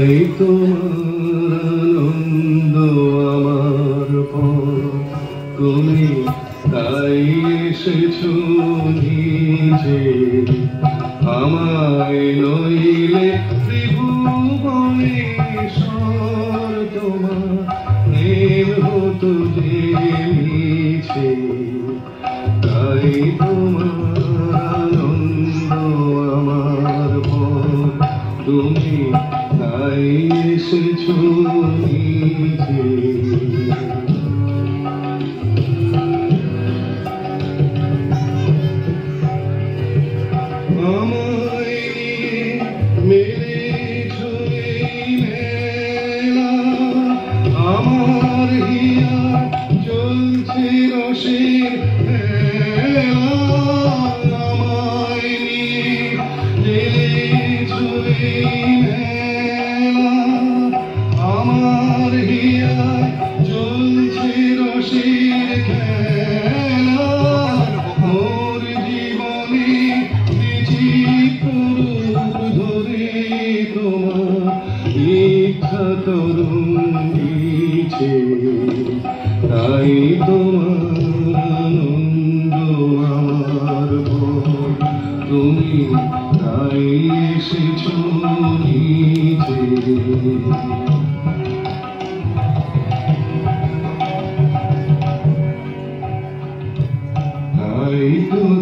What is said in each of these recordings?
তাই তোমার আমার তুমি তাই এসেছ নিজে। আমায় তাই এসেছ নিজে তরঙ্গিছে তাই তোমার আমার তুমি তাই এসেছ তাই তো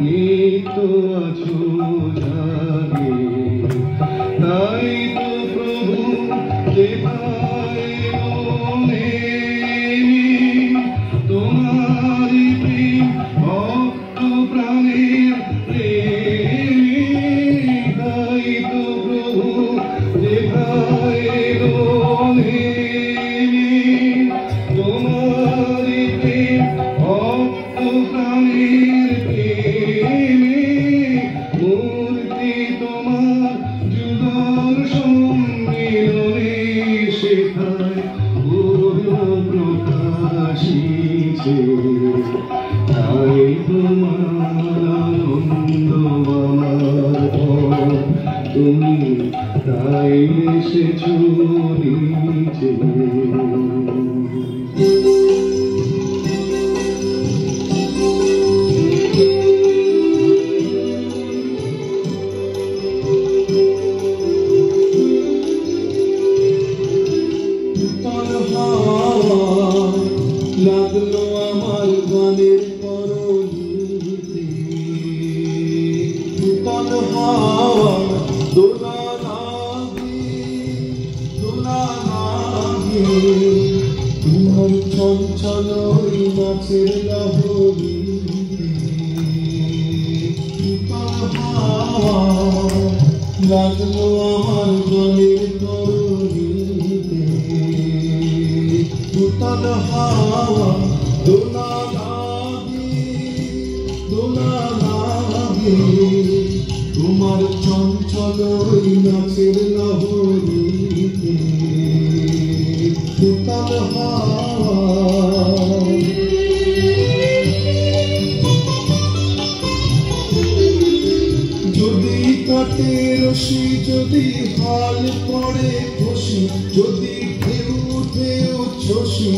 নিত্য আছো জাগে। তাই তো প্রভু নেমি তোমারি প্রেম ভক্ত প্রাণের প্রেমী। তাই তো প্রভু নেমি তোমারি প্রেম ভক্ত Senhor. তোমার চঞ্চল নাচের হাওয়া লাগল আমার গানের তরুণীতে উতাল হাওয়া দোলা লাগে দোলা লাগে তোমার চঞ্চল ওই নাচের লহরীতে। হাওয়া যদি কাটে রশি, যদি হাল পড়ে খুশি যদি ঢেউ উঠে উচ্ছ্বসি,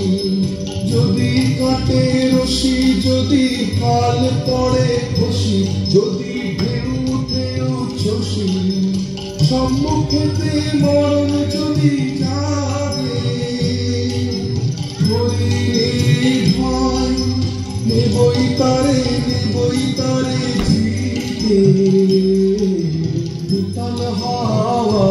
যদি কাটে রশি, যদি হাল পড়ে খুশি যদি সম্মুখেতে মরণ যদি ভয় নেবই তারে নেবই তারে জিতে হাওয়া